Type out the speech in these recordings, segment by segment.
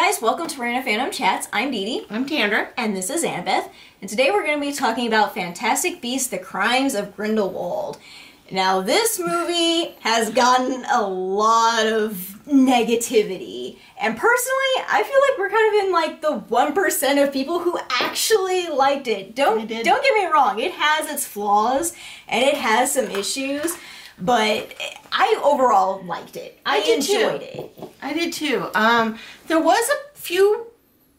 guys, welcome to Random Fandom Chats. I'm Dee Dee. I'm Tandra. And this is Annabeth. And today we're going to be talking about Fantastic Beasts, The Crimes of Grindelwald. Now, this movie has gotten a lot of negativity. And personally, I feel like we're kind of in like the 1% of people who actually liked it. Don't don't get me wrong, it has its flaws and it has some issues, but I overall liked it. I, I enjoyed too. it. I did too. Um, there was a few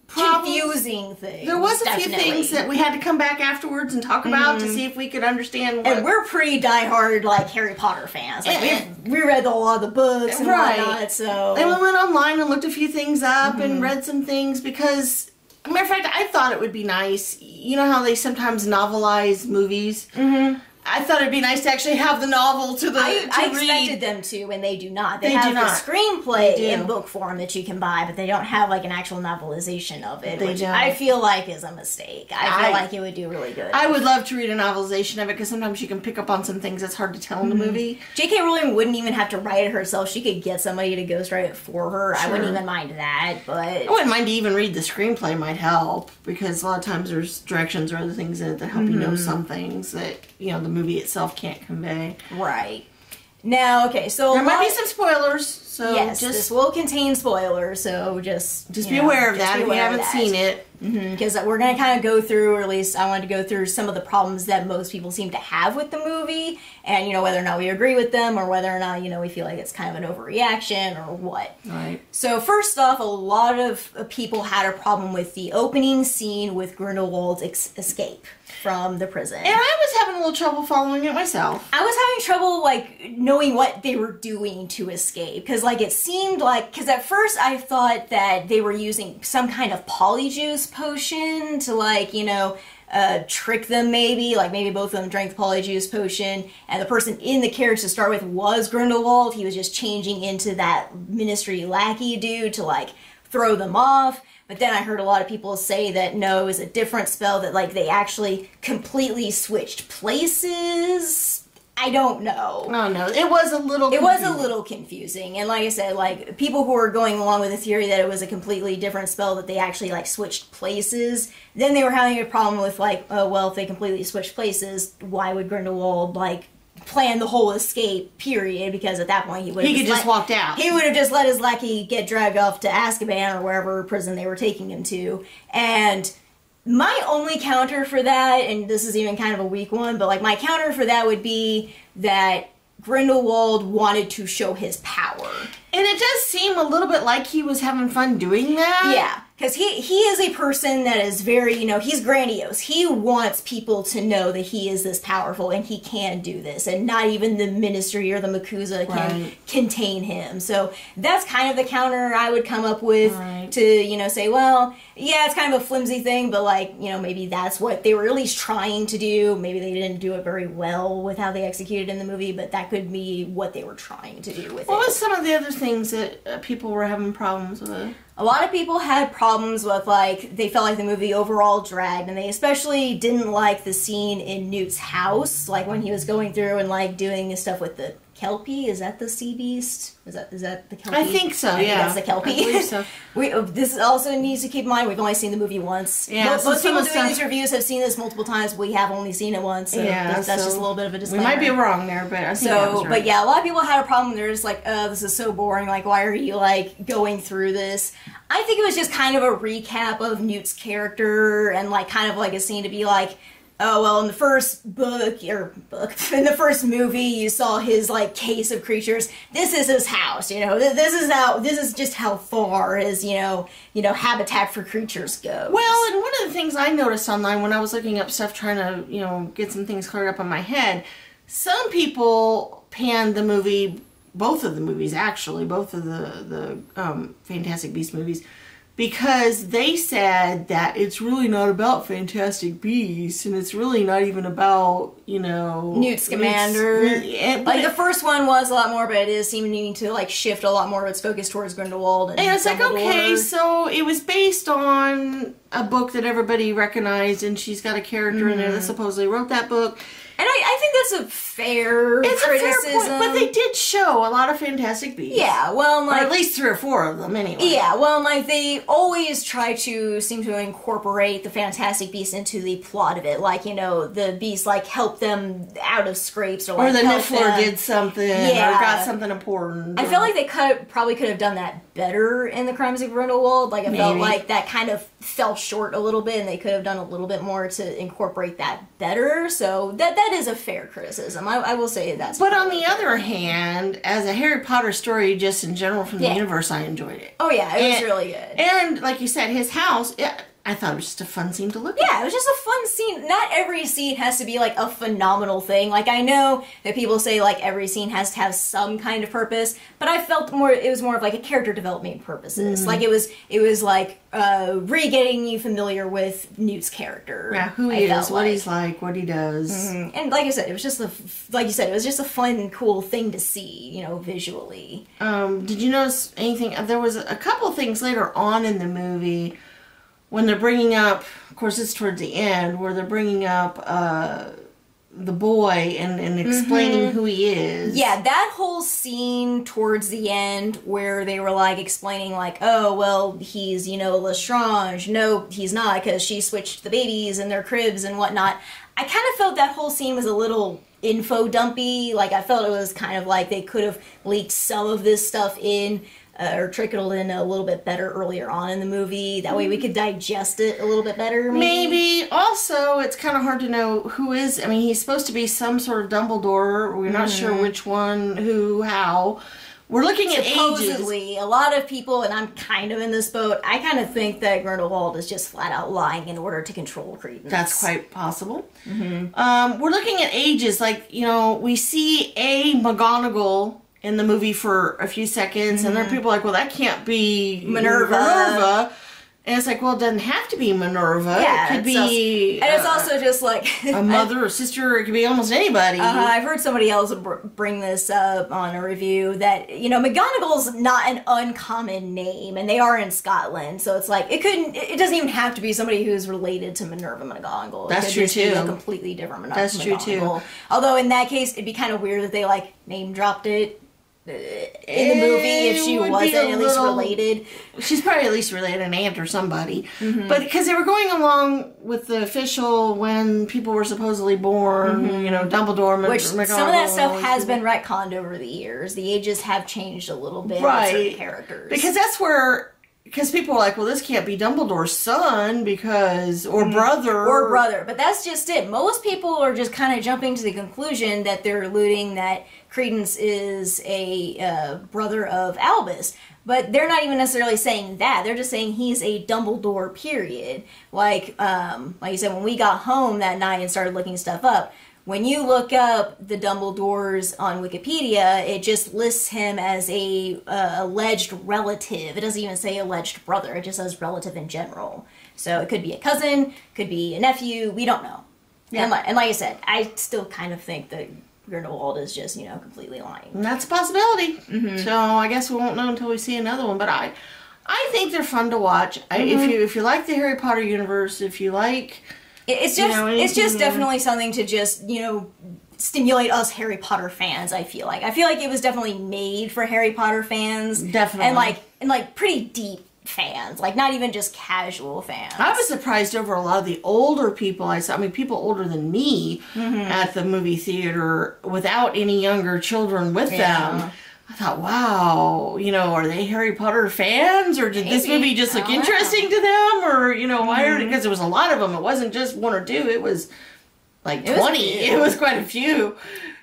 problems. confusing things. There was a definitely. few things that we had to come back afterwards and talk about to see if we could understand. What, And we're pretty diehard like Harry Potter fans. Like we've reread a lot of the books and Right. whatnot. So and we went online and looked a few things up and read some things because, matter of fact, I thought it would be nice. You know how they sometimes novelize movies. Mm-hmm. I thought it'd be nice to actually have the novel to the I, to I read. expected them to, and they do not. They, They have do not. the screenplay in book form that you can buy, but they don't have like an actual novelization of it, They which don't. I feel like is a mistake. I feel I- like it would do really good. I would love to read a novelization of it because sometimes you can pick up on some things that's hard to tell in the mm-hmm. movie. J.K. Rowling wouldn't even have to write it herself. She could get somebody to ghostwrite it for her. I wouldn't even mind that, but I wouldn't mind to even read the screenplay might help because a lot of times there's directions or other things in it that help you know mm-hmm. some things that you know the movie itself can't convey. right. Now, okay, so There might be some spoilers, so yes, just this will contain spoilers, so just just be know, aware of that if you haven't seen it. because we're going to kind of go through, or at least I wanted to go through some of the problems that most people seem to have with the movie, and you know whether or not we agree with them, or whether or not you know we feel like it's kind of an overreaction or what. Right. So first off, a lot of uh, people had a problem with the opening scene with Grindelwald's ex- escape from the prison. And I was having a little trouble following it myself. I was having trouble like knowing what they were doing to escape because like it seemed like because at first I thought that they were using some kind of polyjuice potion to like you know uh, trick them maybe like maybe both of them drank the polyjuice potion and the person in the carriage to start with was Grindelwald he was just changing into that ministry lackey dude to like throw them off but then I heard a lot of people say that no, was a different spell that like they actually completely switched places. I don't know. Oh no, it was a little. It was a confusing. little confusing, and like I said, like people who were going along with the theory that it was a completely different spell that they actually like switched places. Then they were having a problem with like, oh well, if they completely switched places, why would Grindelwald like plan the whole escape? Period, because at that point he would He could just walked out. He would have just let his lackey get dragged off to Azkaban or wherever prison they were taking him to, and my only counter for that, and this is even kind of a weak one, but like my counter for that would be that Grindelwald wanted to show his power. And it does seem a little bit like he was having fun doing that. Yeah, because he he is a person that is very you know he's grandiose. He wants people to know that he is this powerful and he can do this, and not even the ministry or the MACUSA can Right. contain him. So that's kind of the counter I would come up with Right. to you know say, well, yeah, it's kind of a flimsy thing, but like you know maybe that's what they were at least trying to do. Maybe they didn't do it very well with how they executed in the movie, but that could be what they were trying to do with What it. was some of the other things that uh, people were having problems with? A lot of people had problems with like they felt like the movie overall dragged, and they especially didn't like the scene in Newt's house, like when he was going through and like doing his stuff with the Kelpie. Is that the sea beast? Is that is that the Kelpie? I think so, I think yeah. that's the Kelpie. I believe so. we uh, this also needs to keep in mind we've only seen the movie once. Yeah, most, so most people of doing the these reviews have seen this multiple times. We have only seen it once, so Yeah, that's, that's just a little bit of a We might be wrong there, but I think So, but yeah, a lot of people had a problem. They're just like, "Oh, this is so boring. Like, why are you like going through this?" I think it was just kind of a recap of Newt's character and like kind of like a scene to be like, "Oh, well, in the first book or book in the first movie, you saw his like case of creatures. This is his house. You know, this is how this is just how far his you know you know habitat for creatures go." Well, and one of the things I noticed online when I was looking up stuff trying to, you know, get some things cleared up in my head, some people panned the movie, both of the movies actually, both of the the um, Fantastic Beast movies, because they said that it's really not about Fantastic Beasts and it's really not even about, you know, Newt Scamander. but Like the first one was a lot more, but it is seeming to like shift a lot more of its focus towards Grindelwald. And, And it's like, okay, so it was based on a book that everybody recognized, and she's got a character in there Mm-hmm. that supposedly wrote that book. And I, I think that's a fair It's a criticism. fair point, but they did show a lot of Fantastic Beasts. yeah, well, or like at least three or four of them anyway. Yeah, well, like they always try to seem to incorporate the Fantastic Beasts into the plot of it. Like you know, the beasts like help them out of scrapes, or like Or the Niffler them. did something, Yeah. or got something important. I or- feel like they could probably could have done that better in the Crimes of Grindelwald. Like I felt like that kind of fell short a little bit, and they could have done a little bit more to incorporate that better. So that that is a fair criticism. I, I will say that's. But on the fair. other hand, as a Harry Potter story, just in general from the Yeah. universe, I enjoyed it. oh yeah, it was really good. And like you said, his house, yeah, I thought it was just a fun scene to look at. Yeah, it was just a fun scene. Not every scene has to be like a phenomenal thing. Like I know that people say like every scene has to have some kind of purpose, but I felt more it was more of like a character development purposes. Mm-hmm. Like it was it was like uh re-getting you familiar with Newt's character. Yeah, who he is, what he's like, what he does. and like I said, it was just a like you said, it was just a fun, cool thing to see, you know, visually. Um, did you notice anything? There was a couple things later on in the movie when they're bringing up. Of course, it's towards the end where they're bringing up uh, the boy and, and explaining who he is. Yeah, that whole scene towards the end where they were like explaining, like, oh, well, he's, you know, Lestrange. No, he's not because she switched the babies and their cribs and whatnot. I kind of felt that whole scene was a little info dumpy. Like, I felt it was kind of like they could have leaked some of this stuff in. Uh, or trickled in a little bit better earlier on in the movie. That way we could digest it a little bit better. Maybe. Maybe also it's kind of hard to know who is. I mean, he's supposed to be some sort of Dumbledore. We're not sure which one, who, how. We're looking at ages. supposedly a lot of people and i'm kind of in this boat i kind of think that grindelwald is just flat out lying in order to control credence That's quite possible. Um, we're looking at ages. Like, you know, we see a McGonagall in the movie for a few seconds, and there are people like, well, that can't be Minerva. Minerva. And it's like, well, it doesn't have to be Minerva. yeah it could it's also- be and it's uh, also just like a mother or sister. It could be almost anybody. Uh, I've heard somebody else br- bring this up on a review that you know McGonagall's not an uncommon name, and they are in Scotland, so it's like it couldn't. It doesn't even have to be somebody who's related to Minerva McGonagall. It That's could true, be too. A completely different Min- That's true, too. Although in that case, it'd be kind of weird that they like name dropped it in the movie if she It would be wasn't at least little- related. She's probably at least related an aunt or somebody. Mm-hmm. But because they were going along with the official when people were supposedly born, you know, Dumbledore. Which McGonagall, some of that stuff has been retconned over the years. The ages have changed a little bit right characters. because that's where because people are like, well, this can't be Dumbledore's son because or brother Mm-hmm. or brother. But that's just it. Most people are just kind of jumping to the conclusion that they're alluding that Credence is a uh, brother of Albus. But they're not even necessarily saying that. They're just saying he's a Dumbledore. Period. Like, um, like you said, when we got home that night and started looking stuff up. When you look up the Dumbledores on Wikipedia, it just lists him as a uh, alleged relative. It doesn't even say alleged brother. It just says relative in general. So it could be a cousin, could be a nephew. We don't know. And, like, and like I said, I still kind of think that Grindelwald is just you know completely lying. And that's a possibility. Mm-hmm. So I guess we won't know until we see another one. But I, I think they're fun to watch. Mm-hmm. if you if you like the Harry Potter universe, if you like, It- It's You just know, it's just definitely something to just you know stimulate us Harry Potter fans. I feel like I feel like it was definitely made for Harry Potter fans, Definitely. and like and like pretty deep fans, like not even just casual fans. I was surprised over a lot of the older people I saw. I mean, people older than me Mm-hmm. at the movie theater without any younger children with Yeah. them. I thought, wow, you know, are they Harry Potter fans, or did this movie just look don't know. Mm-hmm. interesting to them, or you know, why are because there was a lot of them. It wasn't just one or two. It was like was a twenty. few. It was quite a few.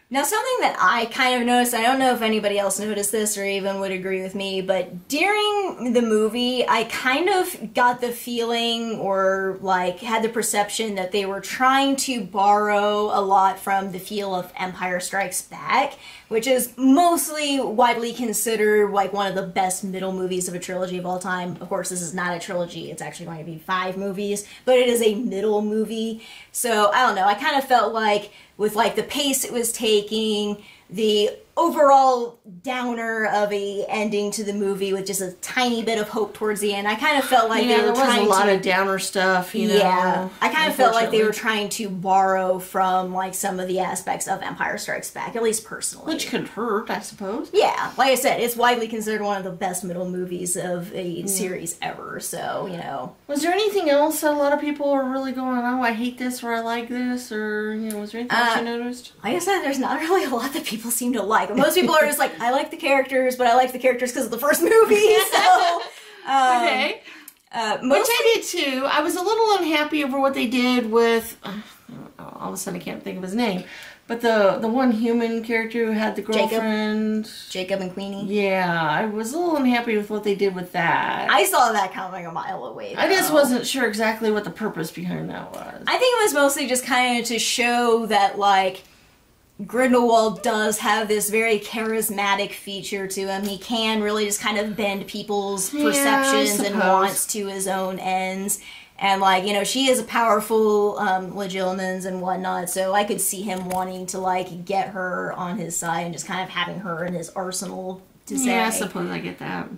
Now, something that I kind of noticed, I don't know if anybody else noticed this or even would agree with me, but during the movie, I kind of got the feeling or like had the perception that they were trying to borrow a lot from the feel of Empire Strikes Back, which is mostly widely considered like one of the best middle movies of a trilogy of all time. Of course, this is not a trilogy, it's actually going to be five movies, but it is a middle movie. So, I don't know, I kind of felt like with like the pace it was taking the overall downer of a ending to the movie with just a tiny bit of hope towards the end. I kind of felt like yeah, they there were was trying a lot to of downer stuff. You know, yeah, I kind of felt like they were trying to borrow from like some of the aspects of Empire Strikes Back, at least personally. which could hurt, I suppose. yeah, like I said, it's widely considered one of the best middle movies of a Mm. series ever. So you know, Was there anything else that a lot of people are really going, oh, I hate this or I like this, or you know, was there anything else Uh, you noticed? like I said, there's not really a lot that people seem to like. Most people are just like, I like the characters, but I like the characters because of the first movie. So, um, okay. uh, Which I did too. I was a little unhappy over what they did with. Uh, all of a sudden, I can't think of his name. But the the one human character who had the girlfriend. Jacob and Queenie. Yeah, I was a little unhappy with what they did with that. I saw that coming a mile away. I just wasn't sure exactly what the purpose behind that was. I think it was mostly just kind of to show that like Grindelwald does have this very charismatic feature to him. He can really just kind of bend people's Yeah, perceptions and wants to his own ends. And like you know, she is a powerful um, Legilimens and whatnot, so I could see him wanting to like get her on his side and just kind of having her in his arsenal to say. yeah, I suppose I get that.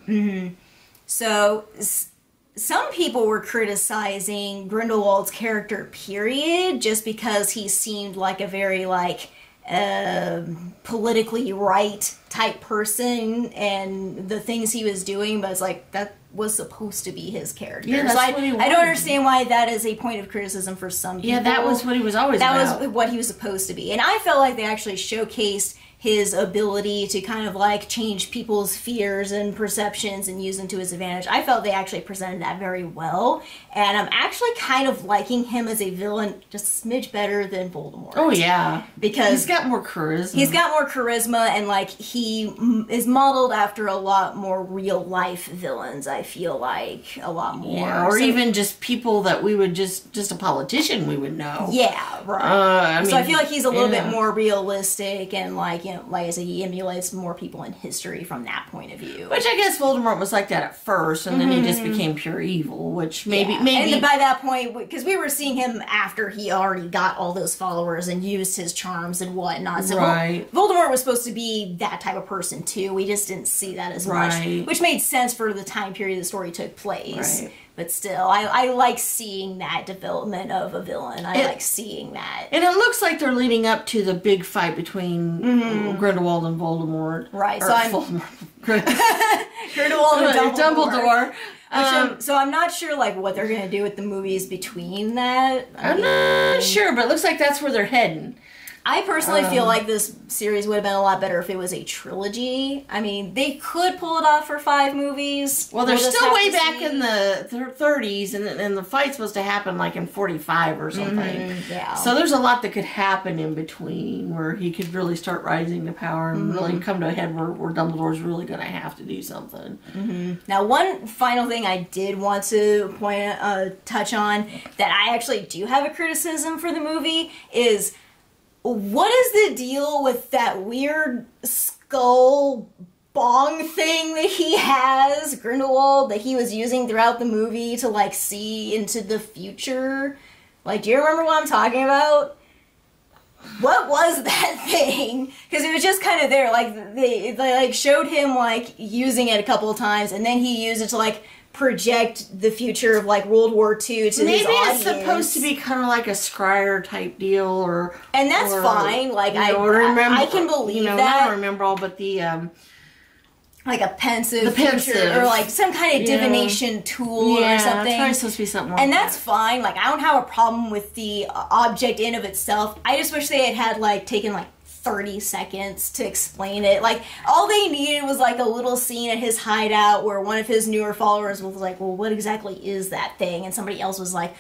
So, s- some people were criticizing Grindelwald's character, period, just because he seemed like a very like um politically right type person, and the things he was doing. But it's like that was supposed to be his character. Yeah, that's so I, what he I don't understand why that is a point of criticism for some people. Yeah, that was what he was always that about. was what he was supposed to be and i felt like they actually showcased his ability to kind of like change people's fears and perceptions and use them to his advantage i felt they actually presented that very well and i'm actually kind of liking him as a villain just a smidge better than voldemort oh yeah, because he's got more charisma. He's got more charisma and like he is modeled after a lot more real life villains. I feel like a lot more, yeah, or So- even just people that we would just just a politician we would know. yeah, right. Uh, I so I feel like he's a little yeah. bit more realistic and like you know, like I he emulates more people in history from that point of view. Which I guess Voldemort was like that at first, and then he just mm-hmm. became pure evil. Which maybe Yeah. maybe and by that point, because we were seeing him after he already got all those followers and used his charms and whatnot. So Right. Voldemort was supposed to be that type of person too. We just didn't see that as Right. much, which made sense for the time period the story took place. Right. But still, I, I like seeing that development of a villain. I It- like seeing that. And it looks like they're leading up to the big fight between Grindelwald and Voldemort. Mm-hmm. Right, so I'm- Voldemort. Grindelwald and Dumbledore. Dumbledore. Um, I'm- so I'm not sure like what they're gonna do with the movies between that. I I'm mean- not sure, but it looks like that's where they're heading. I personally feel Um, like this series would have been a lot better if it was a trilogy. I mean, they could pull it off for five movies. Well, they're We'll still way back see. in the thir- 30s, and, and the fight's supposed to happen like in 45 or something. Mm-hmm, yeah. So there's a lot that could happen in between where he could really start rising to power and Mm-hmm. really come to a head where, where Dumbledore's really going to have to do something. Now, one final thing I did want to point uh, touch on that I actually do have a criticism for the movie is what is the deal with that weird skull bong thing that he has, Grindelwald, that he was using throughout the movie to like see into the future? Like, do you remember what I'm talking about? What was that thing? Because it was just kind of there. Like they, they like showed him like using it a couple of times, and then he used it to like project the future of like World War II to Maybe it's supposed to be kind of like a scryer type deal, or And that's or, fine, like, I- know, remember, I can believe you know, that. Not remember all, but the um, like a Pensieve, The future, Pensieve. or like some kind of Yeah. divination tool yeah, or something. it's supposed to be something. Like and that's that. fine. Like I don't have a problem with the uh, object in of itself. I just wish they had had like taken like 30 seconds to explain it. Like all they needed was like a little scene at his hideout where one of his newer followers was like, "Well, what exactly is that thing?" and somebody else was like,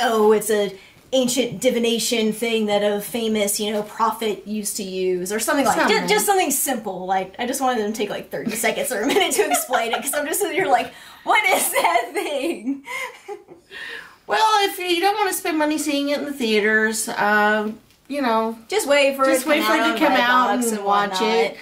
"Oh, it's a ancient divination thing that a famous, you know, prophet used to use or something like Something. just, just something simple. Like I just wanted them to take like 30 seconds or a minute to explain it cuz I'm just sitting here like, "What is that thing?" Well, if you don't want to spend money seeing it in the theaters, um, you know, Just wait for just it to wait come for it out to come out Redbox and watch it.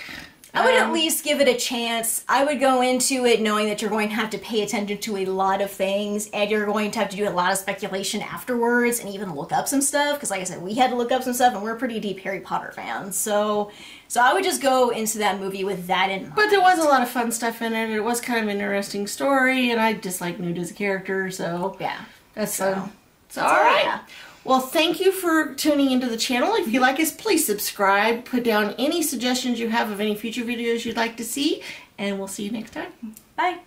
I would at Um, least give it a chance. I would go into it knowing that you're going to have to pay attention to a lot of things and you're going to have to do a lot of speculation afterwards and even look up some stuff because like I said, we had to look up some stuff and we're pretty deep Harry Potter fans. So so I would just go into that movie with that in mind. But there was a lot of fun stuff in it. It was kind of an interesting story, and I just like Newt as a character, so yeah. that's So, fun. So, all all right. yeah. Well, thank you for tuning into the channel. If you like us, please subscribe. Put down any suggestions you have of any future videos you'd like to see, and we'll see you next time. Bye.